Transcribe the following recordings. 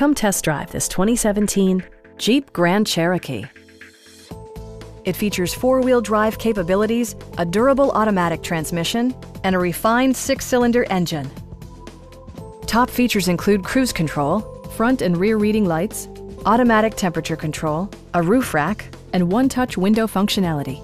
Come test drive this 2017 Jeep Grand Cherokee. It features four-wheel drive capabilities, a durable automatic transmission, and a refined six-cylinder engine. Top features include cruise control, front and rear reading lights, automatic temperature control, a roof rack, and one-touch window functionality.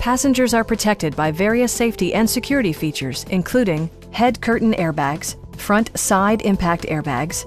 Passengers are protected by various safety and security features, including head curtain airbags, front side impact airbags,